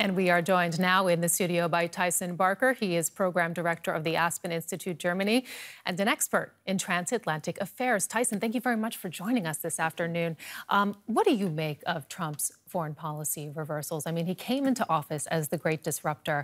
And we are joined now in the studio by Tyson Barker. He is program director of the Aspen Institute Germany and an expert in transatlantic affairs. Tyson, thank you very much for joining us this afternoon. Um, what do you make of Trump's foreign policy reversals? I mean, he came into office as the great disruptor.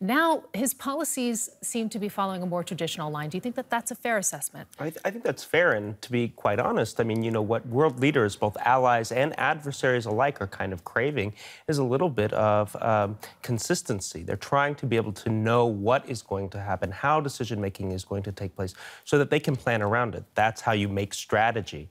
Now his policies seem to be following a more traditional line. Do you think that that's a fair assessment? I, th I think that's fair. And to be quite honest, I mean, you know, what world leaders, both allies and adversaries alike, are kind of craving is a little bit of. Um, consistency. They're trying to be able to know what is going to happen, how decision making is going to take place, so that they can plan around it. That's how you make strategy.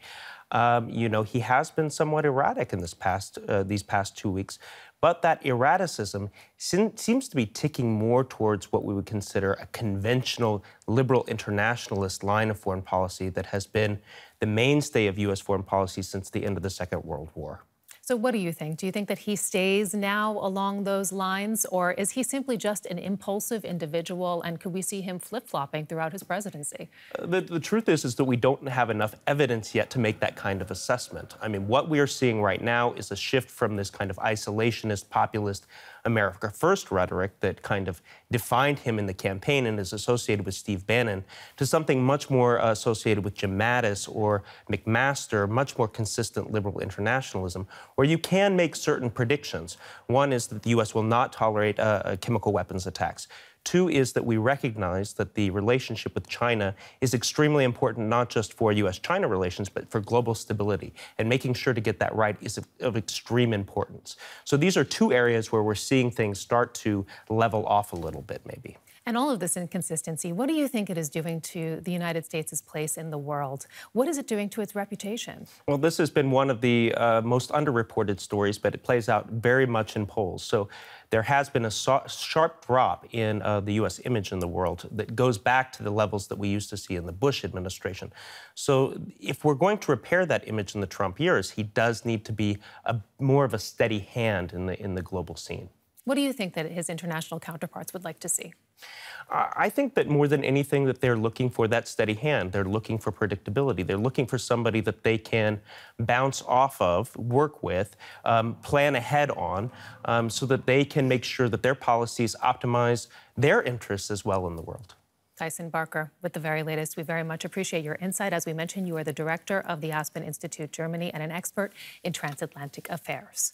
Um, you know, he has been somewhat erratic in this past uh, these past two weeks, but that erraticism seems to be ticking more towards what we would consider a conventional liberal internationalist line of foreign policy that has been the mainstay of U.S. foreign policy since the end of the Second World War. So, what do you think? Do you think that he stays now along those lines, or is he simply just an impulsive individual? And could we see him flip flopping throughout his presidency? Uh, the, the truth is, is that we don't have enough evidence yet to make that kind of assessment. I mean, what we are seeing right now is a shift from this kind of isolationist, populist America First rhetoric that kind of defined him in the campaign and is associated with Steve Bannon to something much more associated with Jim Mattis or McMaster, much more consistent liberal internationalism, where you can make certain predictions. One is that the U.S. will not tolerate uh, uh chemical weapons attacks. Two is that we recognize that the relationship with China is extremely important, not just for U.S. China relations, but for global stability. And making sure to get that right is of, of extreme importance. So these are two areas where we're seeing things start to level off a little bit, maybe. And all of this inconsistency, what do you think it is doing to the United States' place in the world? What is it doing to its reputation? Well, this has been one of the uh, most underreported stories, but it plays out very much in polls. So there has been a so sharp drop in uh, the U.S. image in the world that goes back to the levels that we used to see in the Bush administration. So if we're going to repair that image in the Trump years, he does need to be a, more of a steady hand in the, in the global scene. What do you think that his international counterparts would like to see? I think that more than anything that they're looking for that steady hand. They're looking for predictability. They're looking for somebody that they can bounce off of, work with, um, plan ahead on, um, so that they can make sure that their policies optimize their interests as well in the world. Tyson Barker with the very latest. We very much appreciate your insight. As we mentioned, you are the director of the Aspen Institute Germany and an expert in transatlantic affairs.